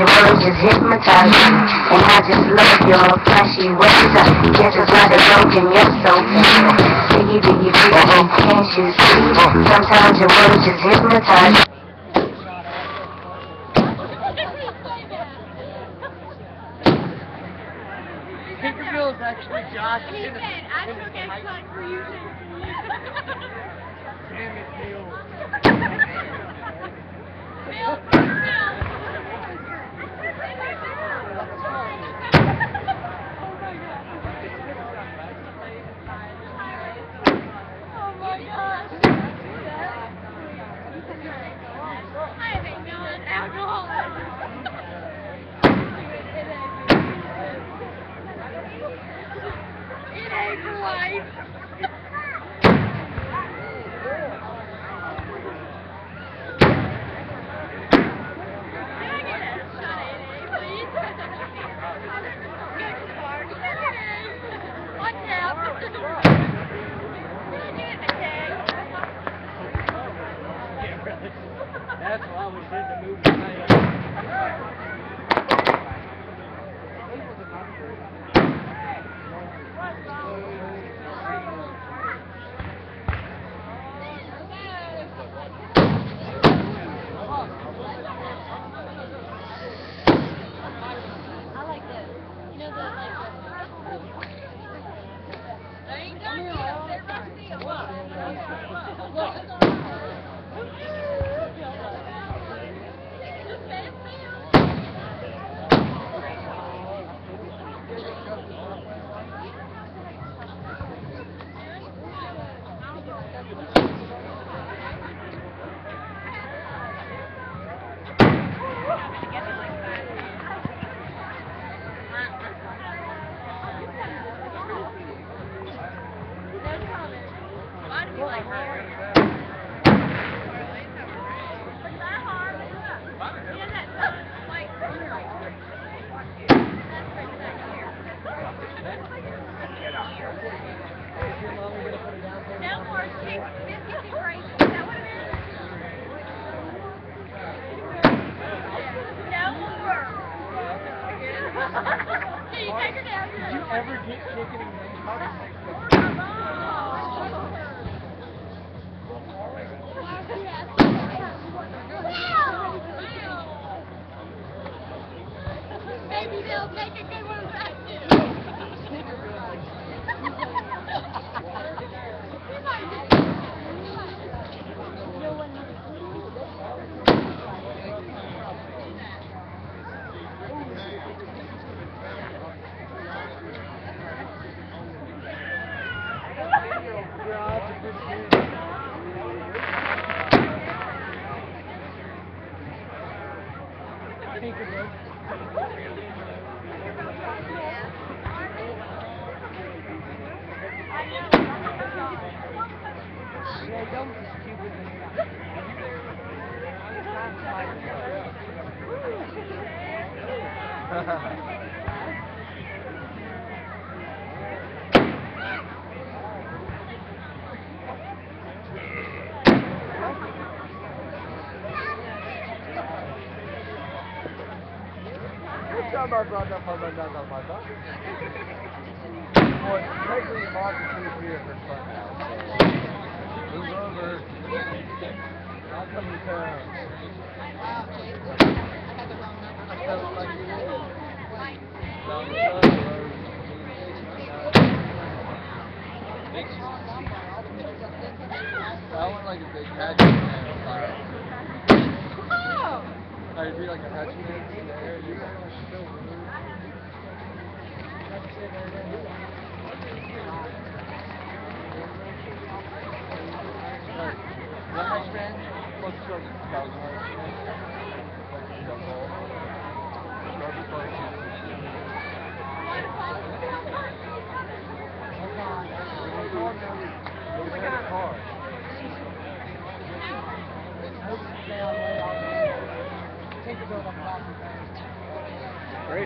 Your words just hypnotize me. And I just love your flashy ways. I guess it's why they're broken. You're so fake. Biggie, biggie, biggie, can't you see? Sometimes your words just hypnotize me. Tinkerville is actually Josh. He said, I took X for you It ain't life. That's why we did the movie. Did you ever get chicken and Tinkerville. Yeah, don't be stupid. Brother, brother, brother, brother. Well, technically, Mark is pretty free of her front now, so move over. I'll come to town. I like want like a big hatchet I'd be like a hatchet in the air. You like still move. Right. That hatchet man, let's go. That was my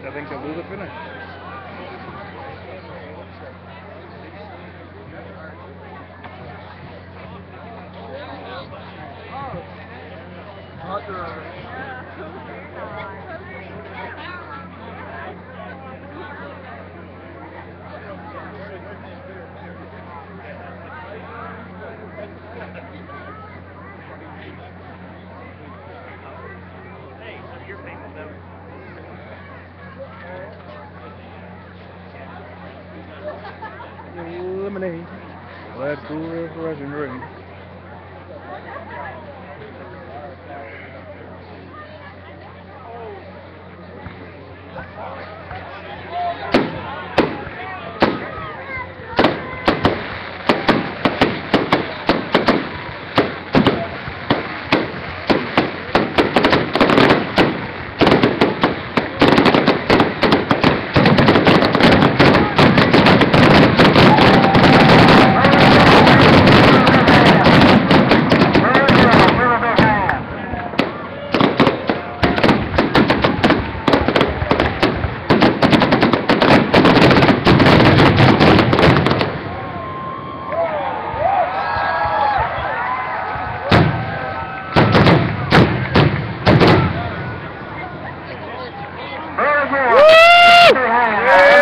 I think they'll lose the finish. Oh. Hunter. Lemonade. That cool, refreshing drink. Woo!